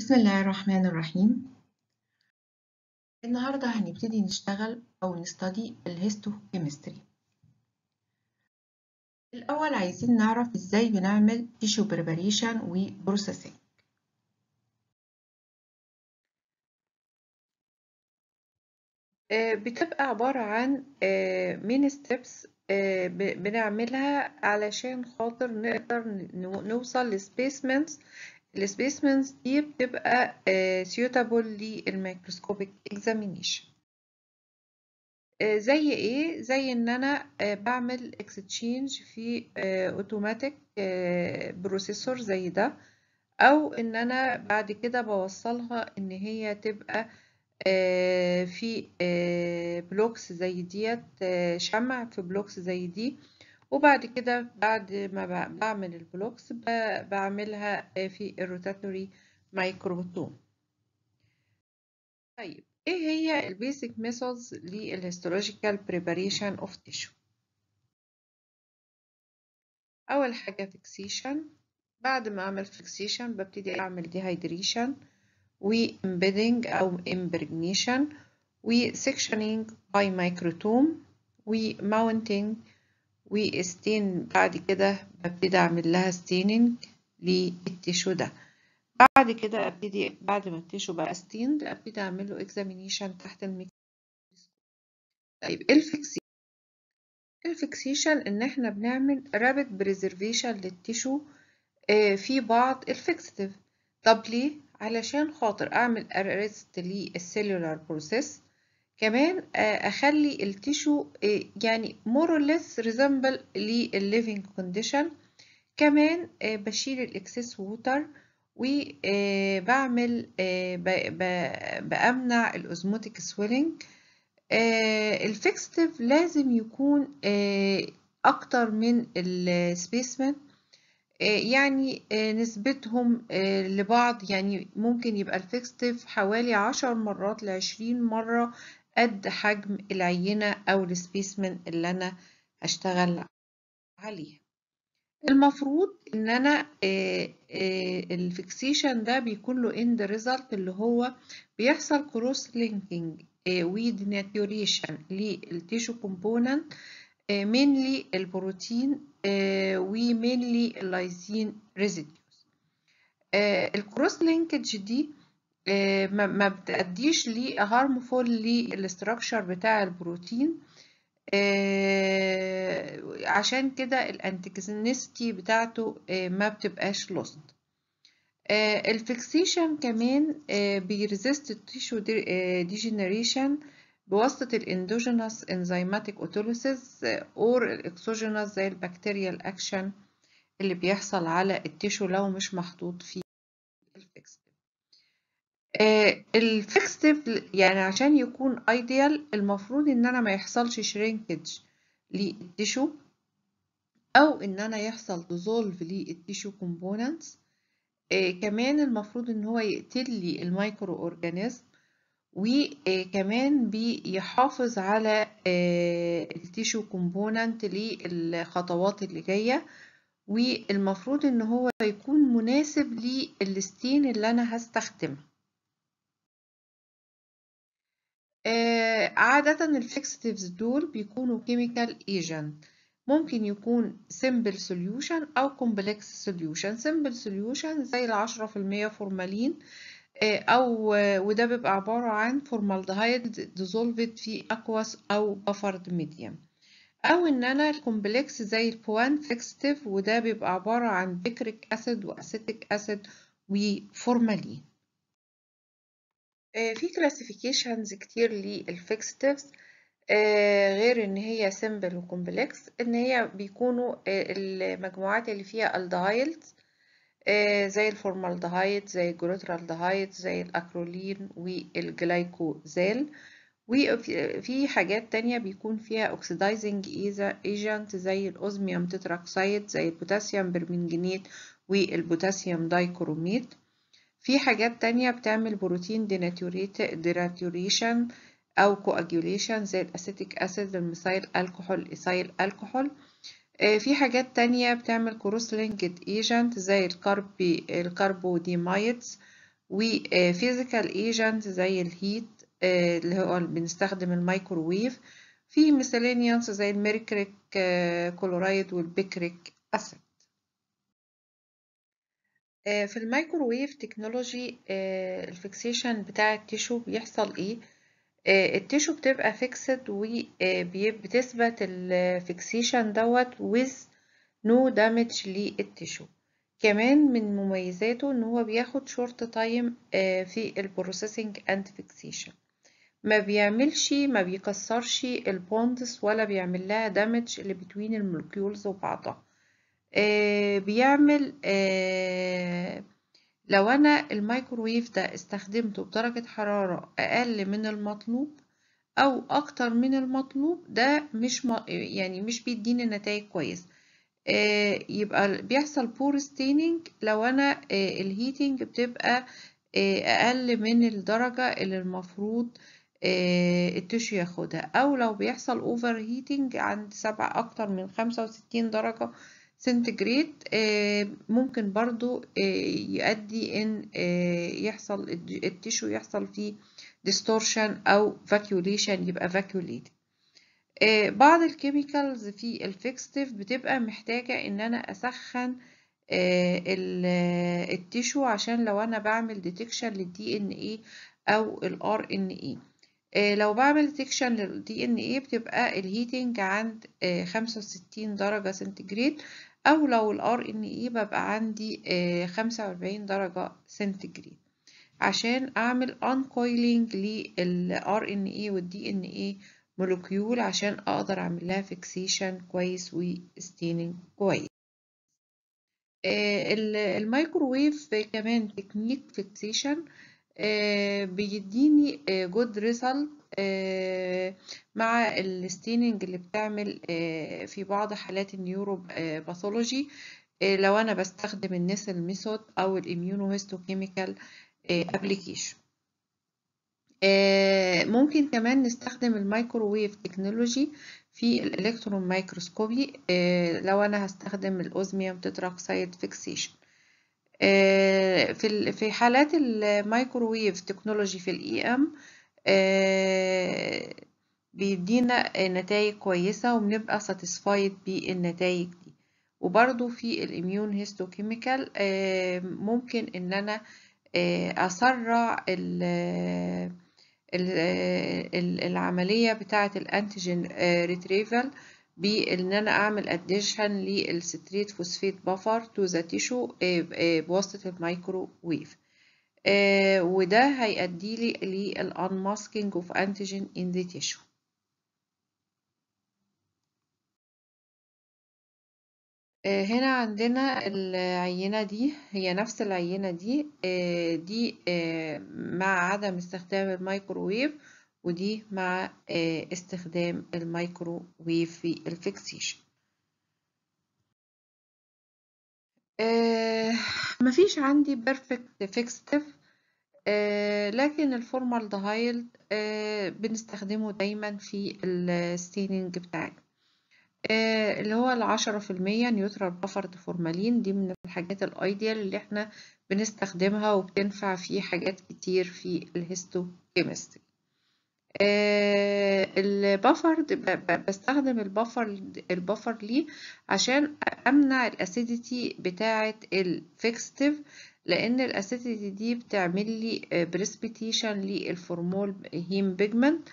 بسم الله الرحمن الرحيم. النهاردة هنبتدي نشتغل أو نستدي الهيستوكيمستري. الأول عايزين نعرف إزاي بنعمل tissue preparation و processing بتبقى عبارة عن مين steps بنعملها علشان خاطر نقدر نوصل ل specimens ال specimens دي بتبقى suitable لل microscopic examination. زي إيه؟ زي إن أنا بعمل exchange في automatic processor زي ده أو إن أنا بعد كده بوصلها إن هي تبقى في blocks زي ديت شمع في blocks زي دي. وبعد كده بعد ما بعمل ال blocks بعملها في ال rotatory microtome طيب إيه هي ال basic methods لل histological preparation of tissue أول حاجة fixation بعد ما أعمل fixation ببتدي أعمل dehydration و embedding أو impregnation و sectioning by microtome و mounting و stain بعد كده ببتدي أعمل لها staining لل tissue ده بعد كده أبتدي بعد ما ال tissue بقى stained أبتدي اعمل له examination تحت الميكروسكوب طيب ال fixation ال fixation إن إحنا بنعمل rapid preservation لل tissue في بعض ال fixative طب ليه؟ علشان خاطر أعمل arrest لل cellular process كمان أخلي ال tissue يعني more or less resemble لل living condition كمان بشيل ال excess water وبعمل بأمنع ال osmotic swelling ال fixative لازم يكون أكتر من ال specimen يعني نسبتهم لبعض يعني ممكن يبقى ال fixative حوالي عشر مرات لعشرين مرة قد حجم العينة أو ال specimen اللي أنا هشتغل عليها المفروض إن أنا ال fixation ده بيكون له end result اللي هو بيحصل cross linking و denaturation لل tissue component mainly البروتين و mainly ال lysine residues ال cross linkage دي ما بتأديش لي harmful لل structure بتاع البروتين. عشان كده ال antigenicity بتاعته ما بتبقاش lost ال fixation كمان بي resist ال tissue degeneration بواسطة ال endogenous enzymatic autolysis or ال exogenous زي ال bacterial action اللي بيحصل على ال tissue لو مش محطوط فيه. ال fixative يعني عشان يكون ideal المفروض إن أنا ما يحصلش shrinkage لل tissue أو إن أنا يحصل dissolve لل tissue components كمان المفروض إن هو يقتل لي ال microorganism وكمان بيحافظ على ال tissue component للخطوات اللي جاية. والمفروض إن هو يكون مناسب لل stain اللي أنا هستخدمها. عادة ال fixatives دول بيكونوا chemical agent ممكن يكون simple solution أو complex solution. Simple solution زي العشرة في المية فورمالين أو وده بيبقى عبارة عن formaldehyde dissolved في aqueous أو buffered medium. أو إن أنا ال complex زي ال Bouin fixative وده بيبقى عبارة عن picric acid و acetic acid وفورمالين في classifications كتير لل fixatives غير إن هي simple و complex إن هي بيكونوا المجموعات اللي فيها aldehydes زي الفورمالدهايد زي ال glutaraldehyde زي ال acrolein وال glyoxal وفي حاجات تانية بيكون فيها oxidizing agent زي ال osmium tetroxide زي ال potassium permanganate وال potassium dichromate في حاجات تانية بتعمل protein denaturation أو coagulation زي الأسيتيك أسيد الميثايل ألكحول إيثايل ألكحول. في حاجات تانية بتعمل cross linked agent زي ال carbi ال carbodiimides و physical agent زي ال heat اللي هو بنستخدم الميكروويف. في miscellaneous زي ال mercuric chloride وال picric acid في ال microwave technology ال fixation بتاع ال tissue بيحصل إيه؟ ال tissue بتبقى fixed وبتثبت ال fixation دوت with no damage لل tissue. كمان من مميزاته إن هو بياخد short time في ال processing and fixation ما بيعملش ما بيكسرش ال bonds ولا بيعمل لها damage اللي between ال molecules وبعضها. آه بيعمل آه لو أنا الميكروويف ده استخدمته بدرجة حرارة أقل من المطلوب أو أكتر من المطلوب ده مش يعني مش بيديني نتائج كويس آه يبقى بيحصل poor staining لو أنا ال heating بتبقى أقل من الدرجة اللي المفروض ال tissue ياخدها. أو لو بيحصل over heating عند سبعة أكتر من خمسة وستين درجة سنتيجريد ممكن برضو يؤدي إن يحصل ال tissue يحصل فيه distortion أو vacuolation يبقى vacuolated بعض ال chemicals في ال fixative بتبقى محتاجة إن أنا أسخن ال tissue عشان لو أنا بعمل detection لل DNA أو ال RNA لو بعمل detection لل DNA بتبقى ال heating عند خمسة وستين درجة سنتيجريد أو لو ال RNA ببقى عندي خمسة وأربعين درجة سنتيجريد عشان أعمل uncoiling اي وال DNA molecule عشان أقدر أعمل لها fixation كويس و staining كويس. الميكروويف كمان technique fixation بيديني good result مع ال staining اللي بتعمل في بعض حالات ال neuropathology لو أنا بستخدم ال Nissl method أو ال immunohistochemical application ممكن كمان نستخدم ال microwave technology في ال electron microscopy لو أنا هستخدم ال osmium tetroxide fixation في في حالات ال microwave technology في ال EM بيدينا نتائج كويسة وبنبقى satisfied بالنتائج دي. وبرضو في ال immunohistochemical ممكن إن أنا أسرع العملية بتاعة ال antigen retrieval بإن أنا أعمل addition لل citrate phosphate buffer to the tissue بواسطة الميكروويف. وده هيؤدي لي لل unmasking of antigen in the tissue هنا عندنا العينة دي هي نفس العينة دي دي مع عدم استخدام الميكروويف ودي مع استخدام الميكروويف في ال fixation. مفيش عندي perfect fixative لكن الفورمالدهايد بنستخدمه دايما في ال staining بتاعنا اللي هو العشرة في المية neutral buffered formalin دي من الحاجات ال ideal اللي إحنا بنستخدمها وبتنفع في حاجات كتير في ال histochemistry آه ال buffer بستخدم ال buffer ال buffer ليه عشان أمنع ال acidity بتاعة ال fixative لأن ال acidity دي بتعمل لي precipitation لل formol heme pigment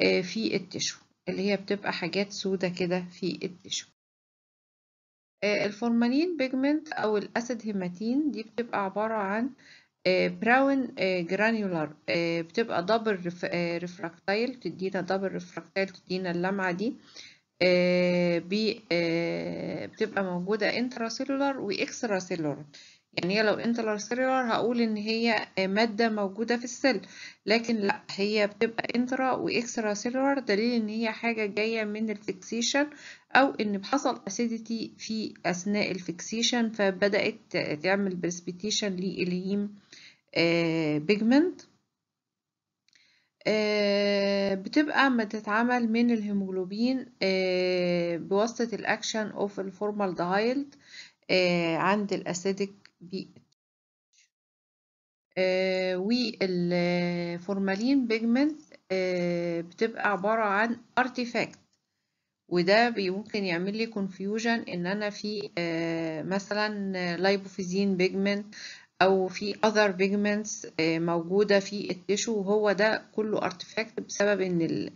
آه في ال tissue اللي هي بتبقى حاجات سودة كده في ال tissue. آه ال formalin pigment أو ال acid hematin دي بتبقى عبارة عن brown granular بتبقى double refractile تدينا double refractile تدينا اللمعة دي. بتبقى موجودة intracellular و extracellular يعني هي لو intracellular هقول إن هي مادة موجودة في ال cell لكن لأ هي بتبقى intra و extracellular دليل إن هي حاجة جاية من ال fixation أو إن حصل acidity في أثناء ال fixation فبدأت تعمل precipitation لل heme pigment بتبقى ما تتعمل من الهيموجلوبين بواسطة ال action of ال formaldehyde عند ال acidic pH وال formalin pigment بتبقى عبارة عن artifact. وده ممكن يعمل لي confusion إن أنا في مثلا lipofuscin pigment أو في other pigments موجودة في ال tissue وهو ده كله artifact بسبب إن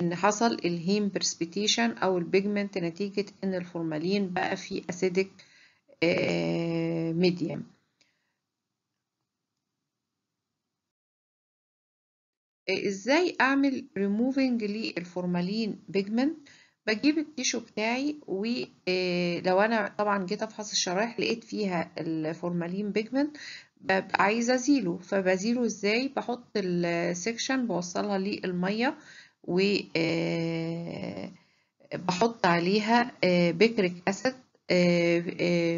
إن حصل ال heme precipitation أو ال pigment نتيجة إن الفورمالين بقى في acidic medium إزاي أعمل ريموفنج للفورمالين بيجمنت بجيب ال tissue بتاعي ولو أنا طبعا جيت أفحص الشرايح لقيت فيها ال formalin pigment ببقى عايزه أزيله. فبزيله إزاي؟ بحط ال section بوصلها للميه و بحط عليها picric acid.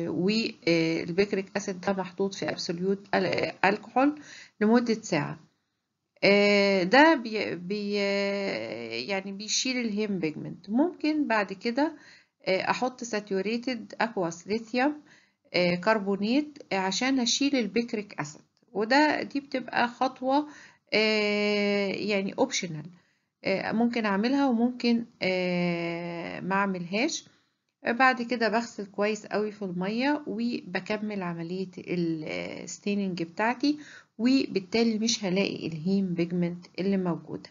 وال picric acid ده محطوط في absolute الكحول لمدة ساعة. ده بي بي يعني بيشيل ال heme pigment ممكن بعد كده أحط saturated aqueous lithium كربونات عشان أشيل ال picric acid. وده دي بتبقى خطوة يعني optional ممكن أعملها وممكن ما أعملهاش. بعد كده بغسل كويس قوي في المية وبكمل عملية ال staining بتاعتي وبالتالي مش هلاقي ال heme pigment اللي موجودة.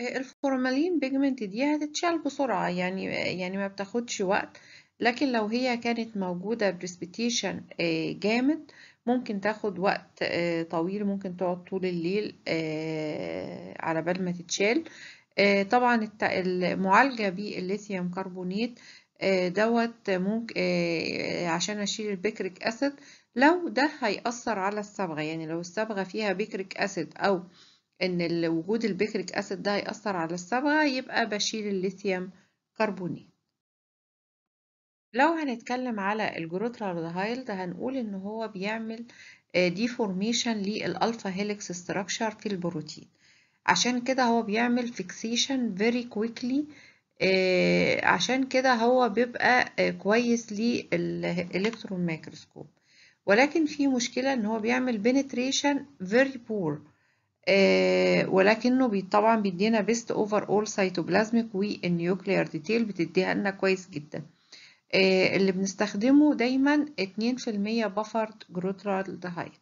ال formalin pigment دي هتتشال بسرعة يعني يعني ما بتاخدش وقت. لكن لو هي كانت موجودة precipitation جامد ممكن تاخد وقت طويل ممكن تقعد طول الليل على بال ما تتشال. طبعا المعالجة بالليثيوم كربونات دوت ممكن عشان أشيل ال picric acid لو ده هيأثر على الصبغة. يعني لو الصبغة فيها picric acid أو إن وجود ال picric acid ده هيأثر على الصبغة يبقى بشيل الليثيوم كربونات لو هنتكلم على ال glutaraldehyde ده هنقول إن هو بيعمل deformation لل alpha helix structure في البروتين. عشان كده هو بيعمل fixation very quickly عشان كده هو بيبقى كويس لل electron microscope. ولكن في مشكلة إن هو بيعمل penetration very poor آه ولكنه طبعا بيدينا best overall cytoplasmic وال nuclear detail بتديها لنا كويس جدا. آه اللي بنستخدمه دايما 2% buffered glutaraldehyde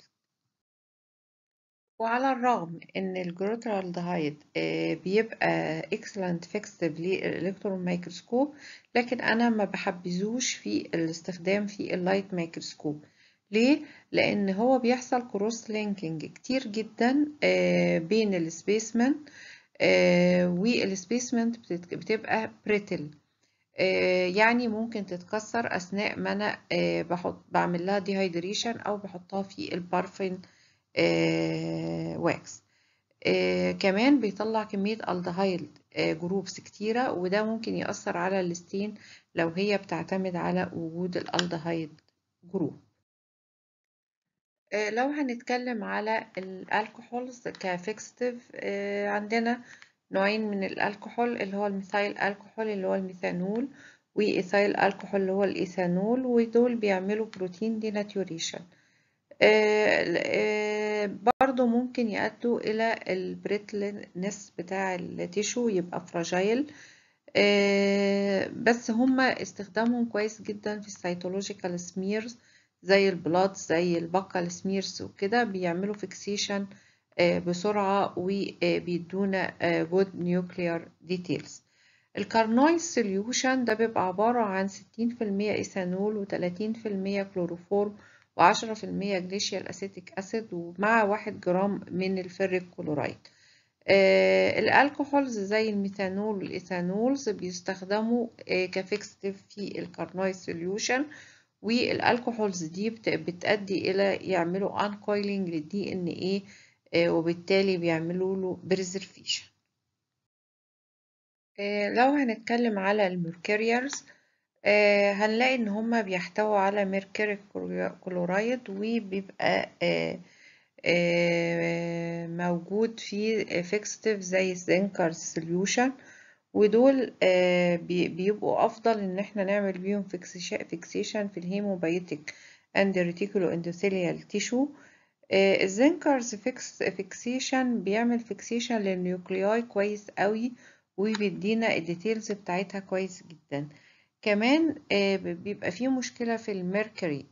وعلى الرغم إن ال glutaraldehyde آه بيبقى excellent fixative لل electron microscope لكن أنا ما بحبذوش في الاستخدام في ال light microscope ليه؟ لأن هو بيحصل cross linking كتير جدا بين ال specimen وال specimen بتبقى brittle يعني ممكن تتكسر أثناء ما أنا بحط بعمل لها dehydration أو بحطها في ال paraffin wax كمان بيطلع كمية aldehyde groups كتيرة وده ممكن يأثر على ال stain لو هي بتعتمد على وجود ال aldehyde group لو هنتكلم على ال alcohols ك fixative عندنا نوعين من الالكحول اللي هو ال methyl alcohol اللي هو الميثانول و ethyl alcohol اللي هو الإيثانول ودول بيعملوا protein denaturation برضو ممكن يؤدوا إلى ال brittleness بتاع ال tissue يبقى fragile بس هما استخدامهم كويس جدا في ال cytological smears زي ال blood زي ال buccal smears وكده. بيعملوا fixation بسرعة وبيدونا good nuclear details ال Carnoy's solution ده بيبقى عبارة عن 60% إيثانول و30% كلوروفورم و10% glacial acetic acid ومع واحد جرام من ال ferric chloride. آه ال alcohols زي الميثانول وال ethanols بيستخدموا آه ك fixative في ال Carnoy's solution وال alcohols دي بتؤدي إلى يعملوا uncoiling لل DNA وبالتالي بيعملوا له preservation لو هنتكلم على ال mercurials هنلاقي إن هما بيحتووا على mercury chloride وبيبقى موجود في fixative زي ال Zenker solution ودول بيبقوا أفضل إن إحنا نعمل بيهم fixation في ال hemopoietic and reticuloendothelial tissue. ال Zenker's fix fixation بيعمل fixation لل nuclei كويس قوي وبيدينا ال details بتاعتها كويس جدا. كمان بيبقى فيه مشكلة في ال mercury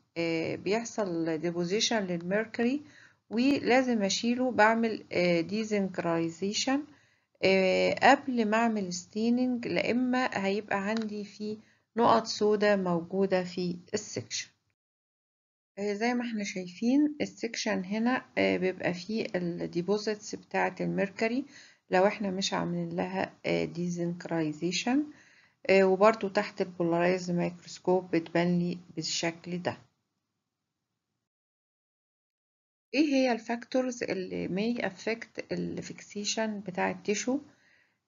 بيحصل deposition لل mercury ولازم أشيله بعمل dezenkerization قبل ما أعمل staining لإما هيبقى عندي فيه نقط سوداء موجودة في ال section زي ما إحنا شايفين ال section هنا بيبقى فيه ال deposits بتاعة ال mercury لو إحنا مش عاملين لها dezenkerization وبرضو تحت ال polarized microscope بتبان لي بالشكل ده. إيه هي ال factors اللي may affect ال fixation بتاع ال tissue؟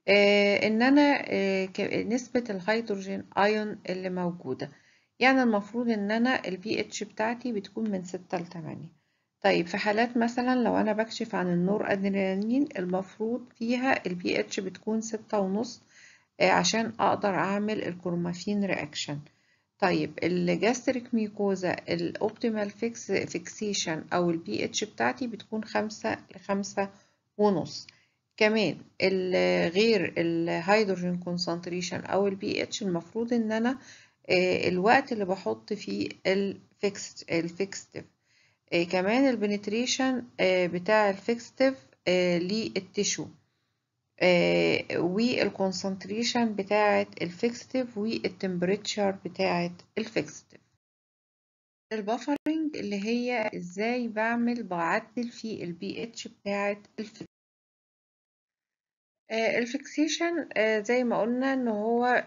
آه ان أنا آه نسبة ال hydrogen ion اللي موجودة. يعني المفروض ان أنا البي اتش بتاعتي بتكون من ستة لتمانية طيب في حالات مثلا لو أنا بكشف عن النور أدرينالين المفروض فيها البي اتش بتكون ستة ونص آه عشان أقدر أعمل ال chromaffin reaction طيب ال gastric mucosa ال optimal fix fixation أو البي اتش بتاعتي بتكون خمسة لخمسة ونص. كمان غير ال hydrogen concentration أو البي اتش المفروض إن أنا الوقت اللي بحط فيه ال fixat ال fixative كمان ال penetration بتاع ال fixative لل tissue وال concentration بتاعة ال fixative وال temperature بتاعة ال fixative ال buffering اللي هي إزاي بعمل بعدل في البي اتش بتاعة ال fixative ال fixation زي ما قلنا إن هو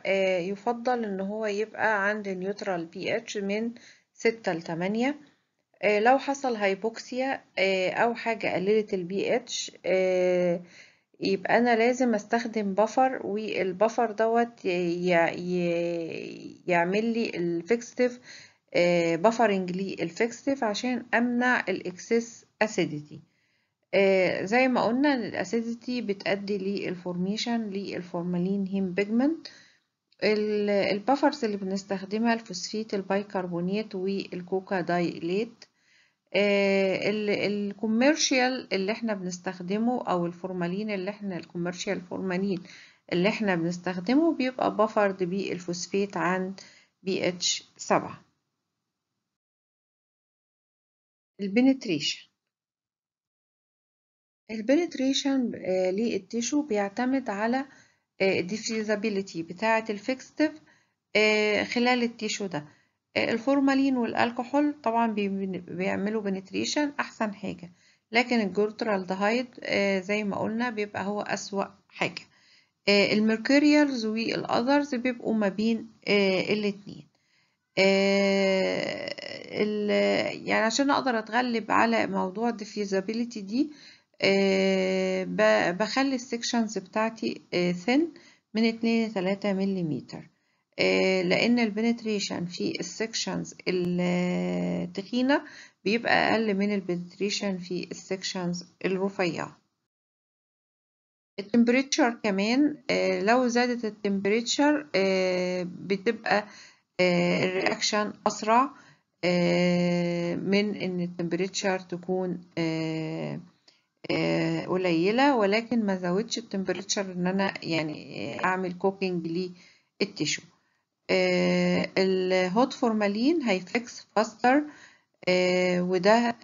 يفضل إن هو يبقى عند neutral pH من ستة لتمانية لو حصل hypoxia أو حاجة قللت البي اتش يبقى أنا لازم أستخدم buffer وال buffer دوت يعمل لي ال fixative buffering لل fixative عشان أمنع ال excess acidity زي ما قلنا ال acidity بتؤدي لل formation لل formalin heme pigment ال buffers اللي بنستخدمها ال phosphate ال bicarbonate وال cacodylate. ال commercial اللي إحنا بنستخدمه أو الفورمالين اللي إحنا ال commercial formalin اللي إحنا بنستخدمه بيبقى buffered بال phosphate عن بي اتش سبعة ال penetration ال penetration لل tissue بيعتمد على ال diffusibility بتاعة ال fixative خلال ال tissue ده. الفورمالين والألكحول طبعا بيعملوا penetration أحسن حاجة لكن ال glutaraldehyde زي ما قلنا بيبقى هو أسوأ حاجة. ال mercurials وال others بيبقوا ما بين الاتنين. يعني عشان أقدر أتغلب على موضوع ال diffusability دي بخلي ال sections بتاعتي thin من اتنين لتلاتة مليمتر. لأن ال penetration في ال sections التخينة بيبقى أقل من ال penetration في ال sections الرفيعة ال temperature كمان لو زادت ال temperature بتبقى ال reaction أسرع من إن ال temperature تكون قليلة. ولكن ما زودش ال temperature إن أنا يعني أعمل cooking لل tissue ال hot فورمالين هي fix faster وده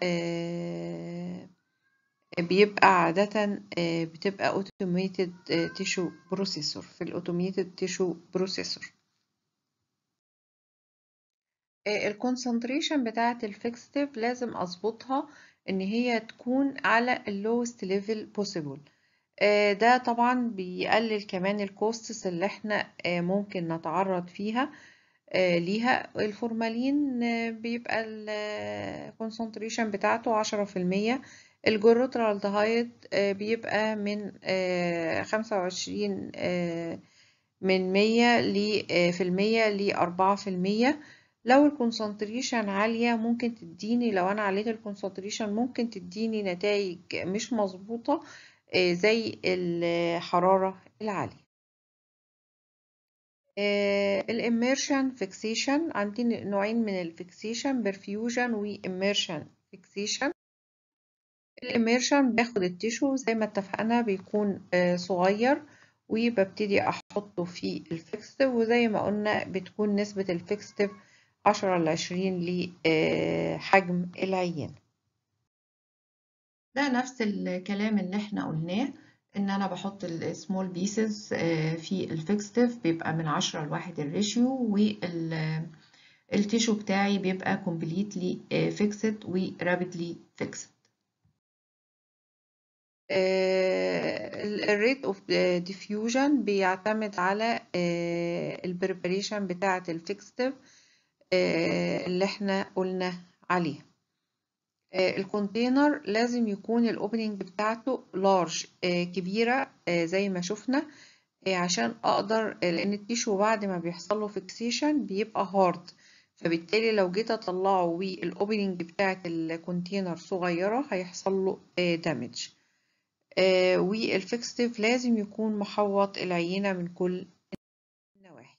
بيبقى عادة بتبقى automated tissue processor في ال automated tissue processor ال concentration بتاعة ال fixative لازم أظبطها إن هي تكون على ال lowest level possible ده طبعا بيقلل كمان ال costs اللي إحنا ممكن نتعرض فيها ليها. الفورمالين بيبقى ال concentration بتاعته عشرة في المية. ال glutaraldehyde بيبقى من خمسة وعشرين من مية في المية لأربعة في المية. لو ال concentration عالية ممكن تديني لو أنا عليت ال concentration ممكن تديني نتائج مش مظبوطة. زي الحرارة العالية. ال immersion fixation عندنا نوعين من ال fixation perfusion و immersion fixation. ال immersion باخد ال tissue زي ما اتفقنا بيكون صغير وببتدي أحطه في ال fixative وزي ما قلنا بتكون نسبة ال fixative عشرة لعشرين لحجم العينة ده نفس الكلام اللي إحنا قلناه إن أنا بحط ال small pieces في ال fixative بيبقى من عشرة لواحد ال ratio وال tissue بتاعي بيبقى completely fixed و rapidly fixed. ال rate of diffusion بيعتمد على ال preparation بتاعة ال fixative اللي إحنا قلنا عليها ال container لازم يكون ال opening بتاعته large كبيرة زي ما شفنا عشان أقدر لأن ال tissue بعد ما بيحصل له fixation بيبقى hard فبالتالي لو جيت أطلعه وال opening بتاعة ال container صغيرة هيحصل له damage وال fixative لازم يكون محوط العينة من كل النواحي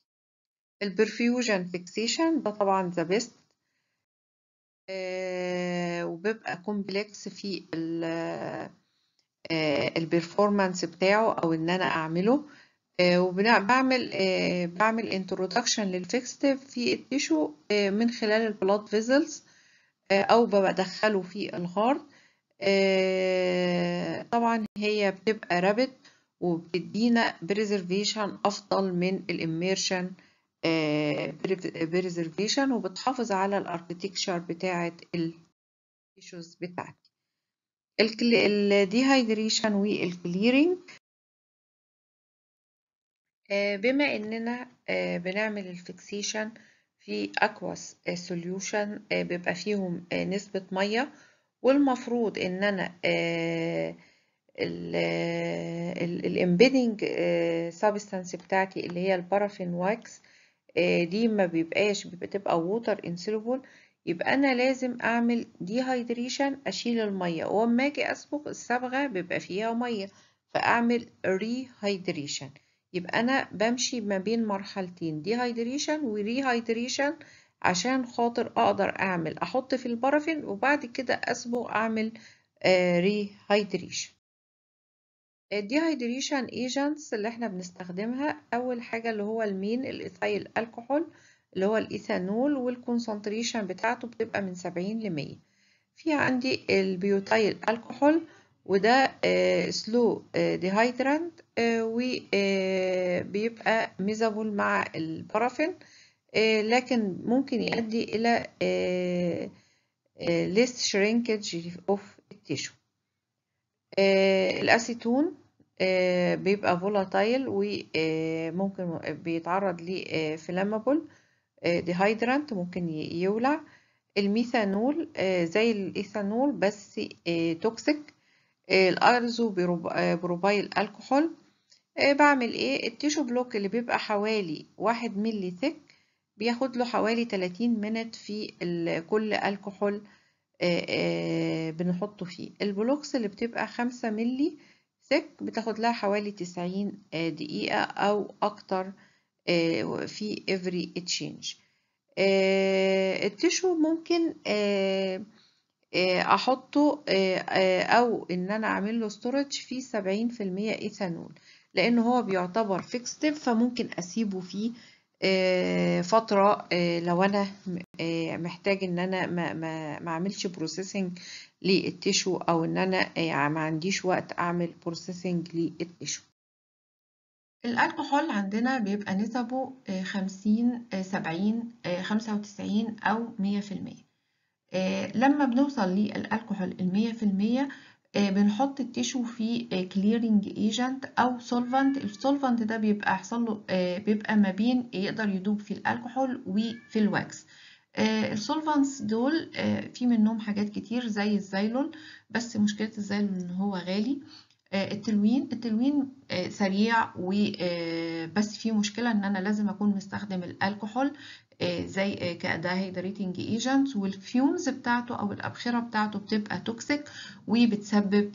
ال perfusion fixation ده طبعا the best وبيبقى complex في ال performance بتاعه أو إن أنا أعمله. وبعمل بعمل introduction لل fixative في ال tissue من خلال ال blood vessels أو بدخله في ال heart طبعا هي بتبقى rapid وبتدينا preservation أفضل من ال immersion preservation وبتحافظ على ال architecture بتاعه ال tissues بتاعتي. ال dehydration وال clearing بما إننا بنعمل ال fixation في aqueous solution بيبقى فيهم نسبة مية. والمفروض ان أنا ال embedding substance بتاعتي اللي هي ال paraffin wax دي ما بيبقاش بتبقى water insoluble يبقى أنا لازم أعمل dehydration أشيل المية. واما أجي اصبغ الصبغة بيبقى فيها مية فأعمل rehydration يبقى أنا بمشي ما بين مرحلتين dehydration و rehydration عشان خاطر أقدر أعمل. أحط في البارافين وبعد كده اصبغ أعمل rehydration ال dehydration agents اللي إحنا بنستخدمها أول حاجة اللي هو ال main ال ethyl alcohol اللي هو الإيثانول وال concentration بتاعته بتبقى من 70 ل 100 في عندي ال butyl alcohol وده slow dehydrant وبيبقى miscible مع البارافين لكن ممكن يؤدي إلى less shrinkage of ال tissue الأسيتون بيبقى volatile وممكن بيتعرض ل flammable dehydrant ممكن يولع. الميثانول زي الإيثانول بس toxic ال isopropyl alcohol. بعمل إيه؟ ال tissue block اللي بيبقى حوالي واحد ملي thick بياخد له حوالي 30 minute في كل ألكحول بنحطه فيه. ال blocks اللي بتبقى خمسة ملي thick بتاخد لها حوالي 90 دقيقة أو أكتر في every exchange. ال tissue ممكن أحطه أو إن أنا أعمل له storage فيه 70% إيثانول لأن هو بيعتبر fixative فممكن أسيبه فيه فترة لو أنا محتاج إن أنا ما أعملش processing لل tissue أو إن أنا ما عنديش وقت أعمل processing لل tissue ال alcohol عندنا بيبقى نسبه خمسين سبعين خمسة وتسعين أو مية في المية. لما بنوصل للألكحول المية في المية بنحط ال tissue في clearing agent أو solvent ال solvent ده بيبقى يحصل له بيبقى ما بين يقدر يدوب في الكحول وفي ال wax. ال solvents دول في منهم حاجات كتير زي ال xylol بس مشكلة ال xylol إن هو غالي. التلوين التلوين سريع وبس في مشكلة إن أنا لازم أكون مستخدم الكحول زي ك dehydrating agents وال fumes بتاعته أو الأبخرة بتاعته بتبقى toxic وبتسبب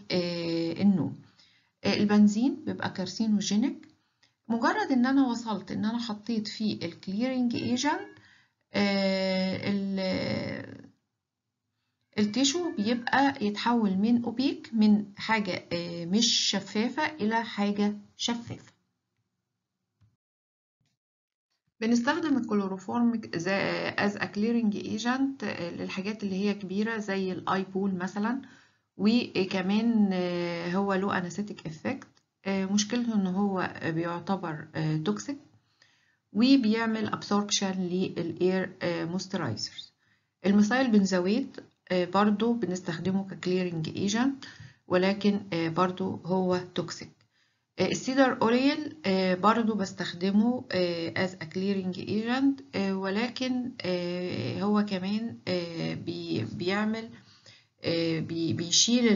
النوم. البنزين بيبقى carcinogenic مجرد إن أنا وصلت إن أنا حطيت فيه ال clearing agent ال tissue بيبقى يتحول من opaque من حاجة مش شفافة إلى حاجة شفافة. بنستخدم الكلوروفورم as a clearing agent للحاجات اللي هي كبيرة زي ال eyeball مثلا وكمان هو له anesthetic effect. مشكلته ان هو بيعتبر toxic وبيعمل absorption لل air moisturizers ال methyl benzoate برضو بنستخدمه ك clearing agent ولكن برضو هو toxic ال cedar oil برضو بستخدمه as a clearing agent ولكن هو كمان بيعمل بيشيل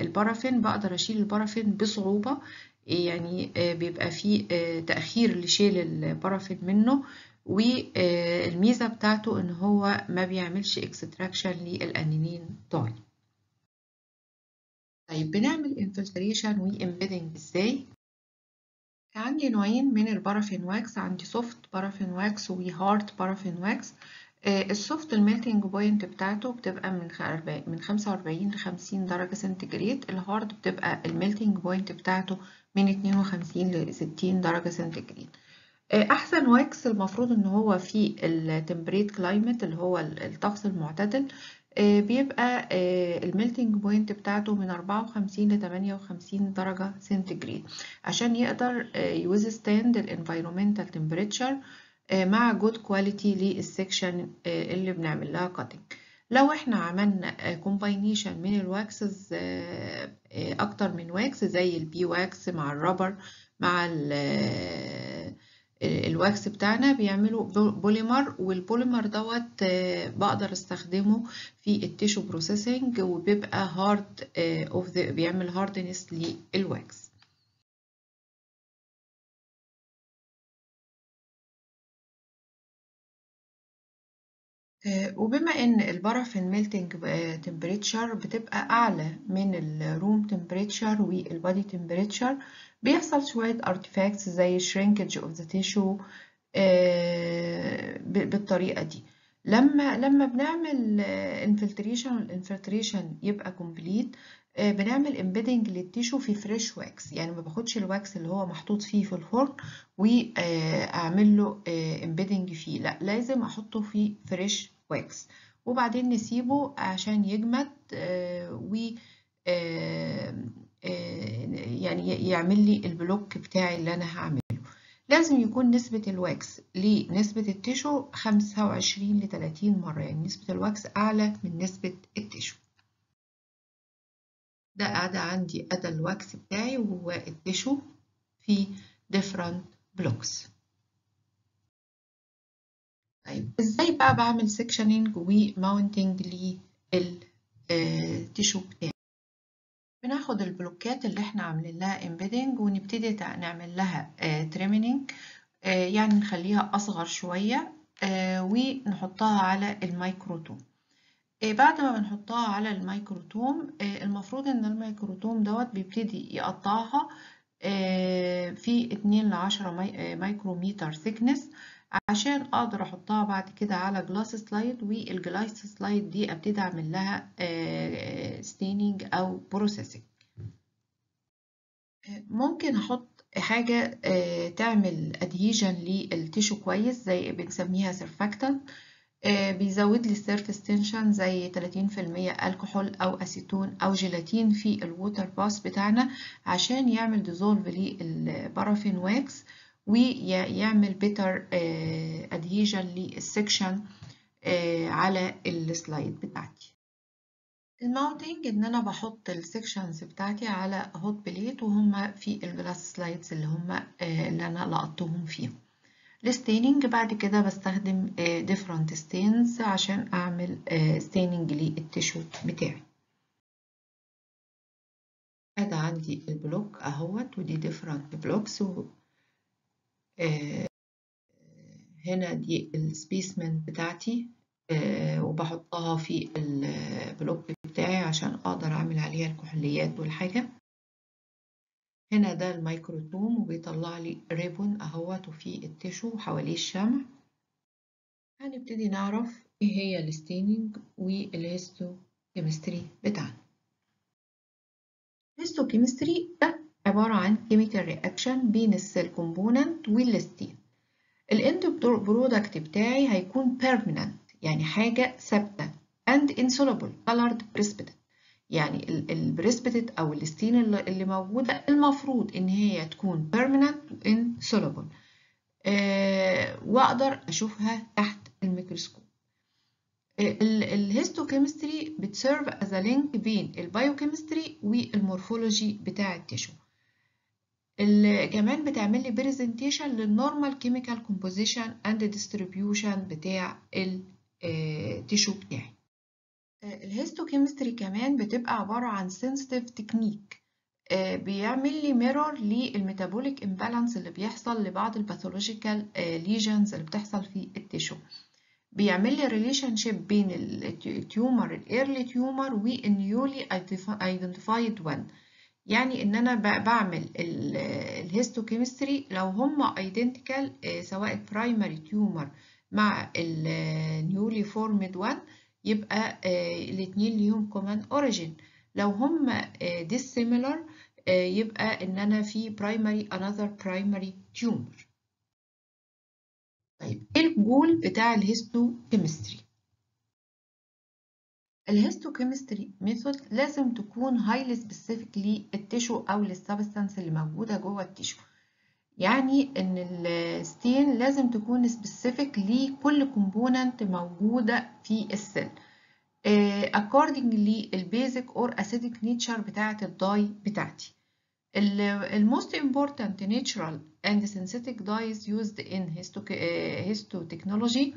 البارافين بقدر أشيل البارافين بصعوبة يعني بيبقى فيه تأخير لشيل البارافين منه والميزة بتاعته إن هو ما بيعملش extraction لل aniline dye طيب بنعمل infiltration و embedding إزاي؟ عندي نوعين من ال paraffin wax عندي soft paraffin wax و hard paraffin wax ال soft ال melting point بتاعته بتبقى من من 45 ل 50 درجة centigrade ال hard بتبقى ال melting point بتاعته من 52 ل 60 درجة سنتيجريد أحسن wax المفروض إن هو في ال temperate climate اللي هو الطقس المعتدل. بيبقى ال melting point بتاعته من 54 ل 58 درجة سنتيجريد عشان يقدر withstand ال environmental temperature مع good quality لل section اللي بنعمل لها cutting لو إحنا عملنا combination من ال waxes أكتر من wax زي ال beeswax مع ال rubber مع ال wax بتاعنا بيعملوا بوليمر والبوليمر دوت بقدر استخدمه في ال tissue processing وبيبقى hard of the بيعمل hardness لل wax. وبما إن ال paraffin melting temperature بتبقى أعلى من ال room temperature وال body temperature بيحصل شوية artifacts زي shrinkage of the tissue بالطريقة دي. لما لما بنعمل infiltration وال infiltration يبقى complete بنعمل embedding لل tissue في fresh wax يعني ما باخدش ال wax اللي هو محطوط فيه في الفرن واعمل له embedding فيه. لا لازم أحطه في fresh wax وبعدين نسيبه عشان يجمد و يعني يعمل لي ال block بتاعي اللي أنا هعمله. لازم يكون نسبة ال wax لنسبة ال tissue 25 ل 30 مرة يعني نسبة ال wax أعلى من نسبة ال tissue. ده قاعدة عندي أدا ال wax بتاعي وهو ال tissue في different blocks. طيب إزاي بقى بعمل sectioning و mounting لل tissue بتاعي؟ بناخد البلوكات اللي إحنا عاملين لها embedding ونبتدي نعمل لها trimming يعني نخليها أصغر شوية ونحطها على ال microtome. بعد ما بنحطها على ال microtome المفروض إن ال microtome دوت بيبتدي يقطعها في 2 ل 10 micrometer thickness عشان أقدر احطها بعد كده على glass slide وال glass slide دي ابتدي اعمل لها staining أو processing ممكن أحط حاجة تعمل adhesion لل tissue كويس زي بنسميها surfactant بيزود لي ال surface tension زي 30% الكحول أو اسيتون أو جيلاتين في ال water bath بتاعنا عشان يعمل dissolve لل paraffin wax ويعمل better adhesion لل section على ال slide بتاعتي. ال mounting إن أنا بحط ال sections بتاعتي على hot plate وهم في ال glass slides اللي هم اللي أنا لقطتهم فيهم. ال staining بعد كده بستخدم different stains عشان أعمل staining لل tissue بتاعي. هذا عندي ال block أهوت ودي blocks و هنا دي ال specimen بتاعتي وبحطها في ال block بتاعي عشان أقدر أعمل عليها الكحوليات والحاجة. هنا ده ال microtome وبيطلع لي ribbon أهوت وفي ال tissue حواليه الشمع. هنبتدي نعرف إيه هي ال staining وال histochemistry بتاعنا. ال histochemistry ده عبارة عن chemical reaction بين ال cell component وال stain. ال end product بتاعي هيكون permanent يعني حاجة ثابتة and insoluble colored precipitate. يعني ال precipitate أو ال stain اللي موجودة المفروض إن هي تكون permanent insoluble. أه وأقدر أشوفها تحت الميكروسكوب. ال histochemistry بت serve as link بين ال biochemistry وال morphology بتاع ال tissue كمان بتعمل لي presentation لل normal chemical composition and distribution بتاع ال tissue بتاعي. ال histochemistry كمان بتبقى عبارة عن sensitive technique بيعمل لي mirror لل metabolic imbalance اللي بيحصل لبعض ال pathological lesions اللي بتحصل في ال tissue بيعمل لي relationship بين ال tumor ال early tumor وال newly identified one يعني إن أنا بعمل ال histochemistry لو هما identical سواء primary tumor مع ال newly formed one يبقى الاثنين ليهم common origin لو هما dissimilar يبقى إن أنا في primary another primary tumor. طيب إيه الجول بتاع ال histochemistry ال histochemistry method لازم تكون highly specific لل tissue أو لل substance اللي موجودة جوه ال tissue يعني إن ال stain لازم تكون specific لكل component موجودة في ال cell according لل basic or acidic nature بتاعة ال dye بتاعتي. ال most important natural and synthetic dyes used in histotechnology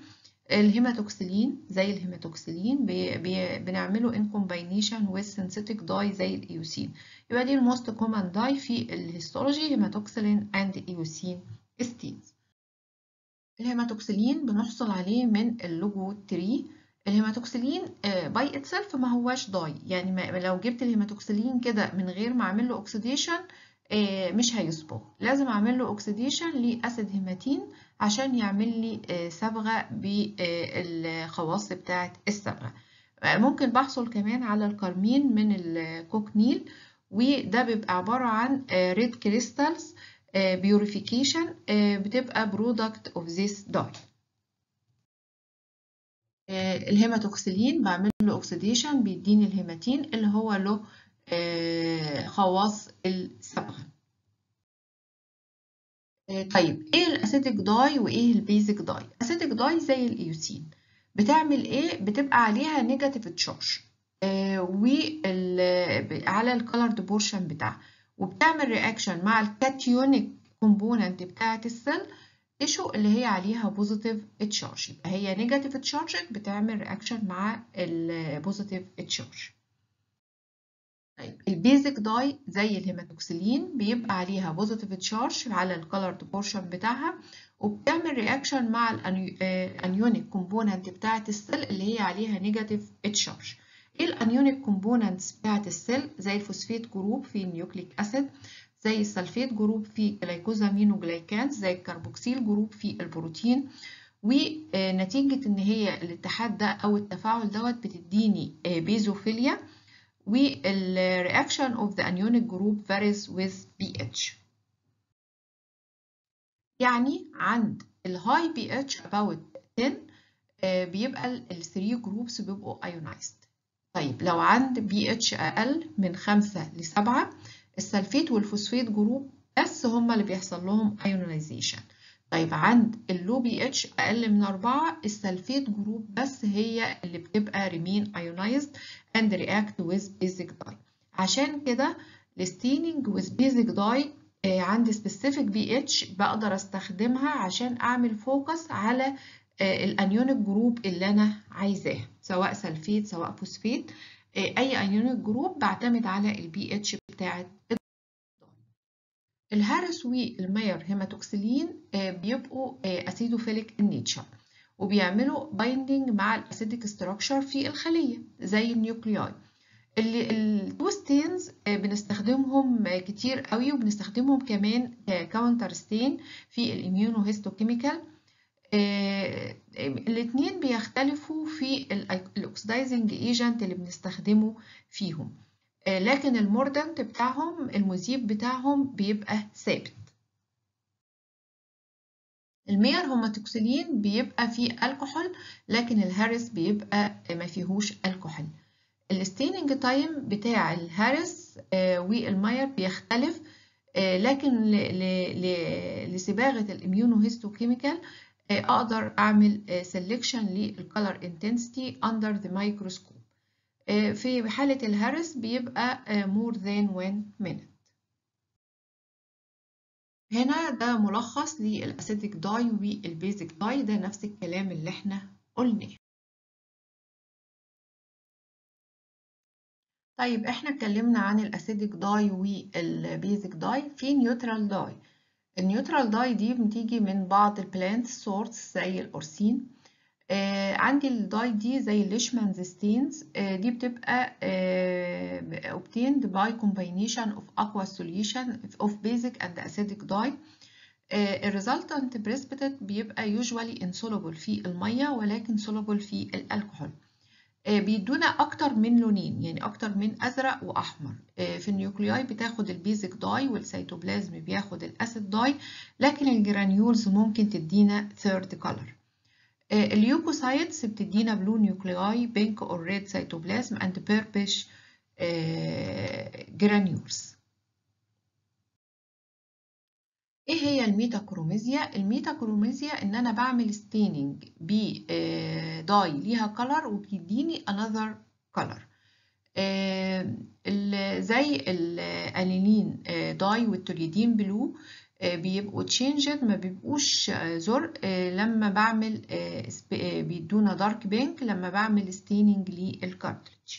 ال hematoxylin زي ال hematoxylin بي بي بنعمله in combination with synthetic dye زي ال eosin يبقى دي ال most common dye في ال histology hematoxylin and eosin stains ال hematoxylin بنحصل عليه من اللوجو 3 ال hematoxylin by itself ما هواش dye يعني لو جبت ال hematoxylin كده من غير ما أعمل له oxidation مش هيصبغ. لازم أعمل له oxidation ل acid hematein عشان يعمل لي صبغة بالخواص بتاعه الصبغة. ممكن بحصل كمان على ال carmine من ال cochineal وده بيبقى عبارة عن red crystals ب purification بتبقى product of this dye ال hematoxylin بعمل له oxidation بيديني ال hematein اللي هو له خواص الصبغة. طيب إيه ال acidic dye وإيه ال basic dye؟ acidic dye زي ال eosin بتعمل إيه؟ بتبقى عليها negative charge وعلى ال colored portion بتاعها وبتعمل reaction مع ال cationic component بتاعة ال cell tissue اللي هي عليها positive charge يبقى هي negative charge بتعمل reaction مع ال positive charge طيب. ال basic dye زي ال hematoxylin بيبقى عليها positive charge على ال colored portion بتاعها وبتعمل reaction مع ال anionic component بتاعه ال cell اللي هي عليها negative charge إيه ال anionic components بتاعه ال cell زي ال phosphate group في ال nucleic acid زي ال sulfate group في glycosaminoglycans زي ال carboxyl group في البروتين. ونتيجة إن هي الاتحاد ده أو التفاعل دوت بتديني basophilia وال reaction of the anionic group varies with pH. يعني عند الهاي بي اتش about 10 بيبقى ال 3 groups بيبقوا ionized. طيب لو عند بي اتش أقل من 5 ل 7 ال sulfate وال phosphate group بس هما اللي بيحصل لهم ionization طيب عند ال low pH أقل من 4 ال sulfate group بس هي اللي بتبقى remain ionized and react with basic dye عشان كده ال staining with basic dye عندي specific pH بقدر أستخدمها عشان أعمل focus على ال anionic group اللي أنا عايزاه سواء sulfate سواء فوسفيت أي anionic group بعتمد على البي اتش بتاعت ال Harris وال Mayer hematoxylin بيبقوا acidophilic in nature وبيعملوا binding مع ال acidic structure في الخلية زي ال nuclei. ال two stains بنستخدمهم كتير قوي وبنستخدمهم كمان counter stain في ال immunohistochemical الاثنين بيختلفوا في ال oxidizing agent اللي بنستخدمه فيهم. لكن ال mordant بتاعهم المذيب بتاعهم بيبقى ثابت. ال Mayer hematoxylin بيبقى فيه ألكحول لكن ال Harris بيبقى ما فيهوش ألكحول. ال staining time بتاع ال Harris وال Mayer بيختلف لكن لصباغة ال immunohistochemical أقدر أعمل سelection للcolor intensity under the microscope. في حالة ال Harris بيبقى more than one minute. هنا ده ملخص لل acidic dye وال basic dye ده نفس الكلام اللي إحنا قلناه. طيب إحنا اتكلمنا عن ال acidic dye وال basic dye. في neutral dye ال neutral dye دي بتيجي من بعض ال plant sources زي الأورسين آه عندي ال dye دي زي ال Leishman's stains آه دي بتبقى آه obtained by combination of aqueous solution of basic and acidic dye. آه ال resultant precipitate بيبقى usually insoluble في المية ولكن soluble في الكحول آه بيدونا أكتر من لونين يعني أكتر من أزرق وأحمر. آه في ال nuclei بتاخد ال basic dye والسيتوبلازم بياخد ال acid dye لكن ال granules ممكن تدينا third color ال leukocytes بتدينا blue nuclei pink or red cytoplasm and purplish granules إيه هي ال metachromasia؟ ال metachromasia إن أنا بعمل staining ب dye ليها color وبيديني another color. زي ال aniline dye وال toluidine blue. بيبقوا changed ما بيبقوش زرق لما بعمل بيدونا dark pink لما بعمل staining لل cartilage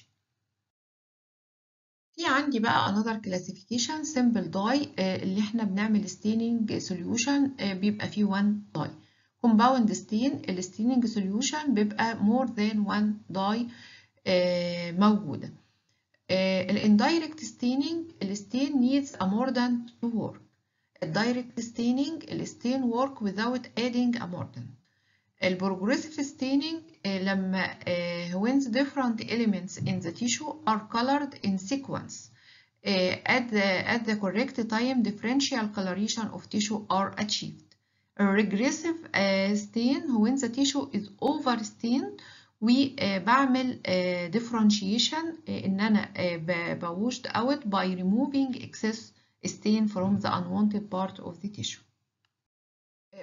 في عندي بقى another classification simple dye اللي إحنا بنعمل staining solution بيبقى فيه one dye compound stain الستيننج solution بيبقى more than one dye موجودة الانdirect staining الstain needs a mordant to work الدايركت ستيننج الستين work without adding a mordant البروجريسيف ستيننج لما uh, when the different elements in the tissue are colored in sequence uh, at the at the correct time differential coloration of tissue are achieved a regressive uh, stain when the tissue is over stained وبعمل differentiation ان انا بوشد out by removing excess stain from the unwanted part of the tissue.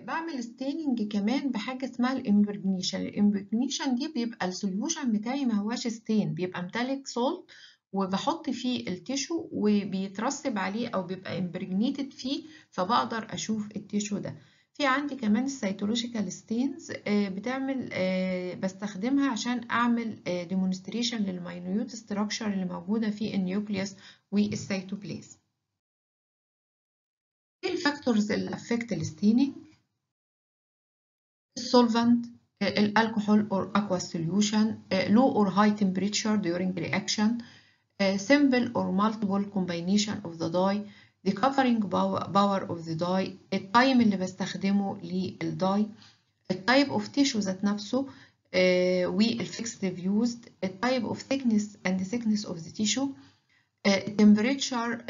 بعمل ستيننج كمان بحاجة اسمها الامبرجنيشن الامبرجنيشن دي بيبقى السوليوشن بتاعي ما هواش ستين بيبقى امتلك سولت وبحط فيه ال tissue وبيترسب عليه أو بيبقى impregnated فيه فبقدر أشوف ال tissue ده. في عندي كمان ال cytological stains بتعمل بستخدمها عشان أعمل demonstration لل minute structure اللي موجودة في ال nucleus والسيتوبلازم ايه الفاكتورز اللي افكت الستيننج السولفنت الكحول or aqueous solution low or high temperature during reaction simple or multiple combination of the dye the covering power of the dye التايم اللي بستخدمه للداي التايب اوف تيشو ذات نفسه والفيكسد used التايب اوف thickness and thickness of the tissue temperature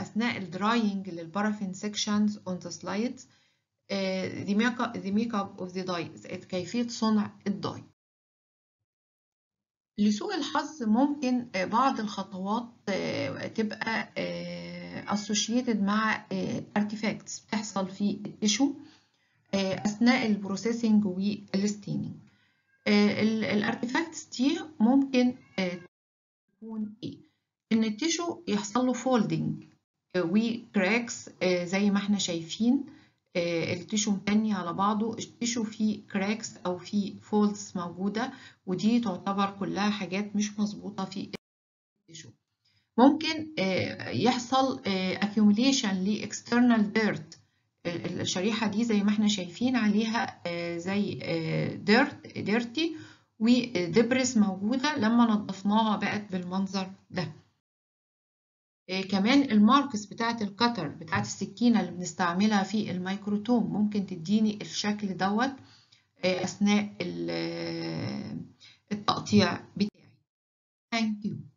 أثناء الدراينج للبارافين sections on the slides the makeup the makeup of the dye كيفية صنع ال dye لسوء الحظ ممكن بعض الخطوات تبقى associated مع artifacts بتحصل في ال tissue أثناء ال processing وال staining ال artifacts دي ممكن تكون إيه؟ إن ال tissue يحصل له folding و cracks زي ما إحنا شايفين ال tissue متني على بعضه. ال tissue فيه cracks أو فيه folds موجودة ودي تعتبر كلها حاجات مش مظبوطة في ال tissue. ممكن يحصل accumulation ل external dirt الشريحة دي زي ما إحنا شايفين عليها زي dirt dirty و debris موجودة لما نضفناها بقت بالمنظر ده. إيه، كمان ال marks بتاعت ال cutter بتاعت السكينة اللي بنستعملها في ال microtome ممكن تديني الشكل دوت إيه، أثناء التقطيع بتاعي. Thank you.